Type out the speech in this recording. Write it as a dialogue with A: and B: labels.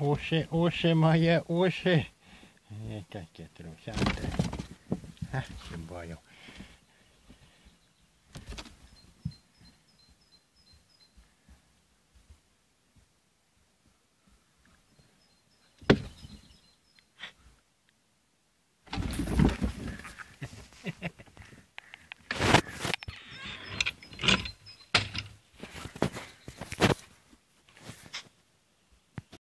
A: Уші, уші, моє уші. Яке трусянте. Ха, бою.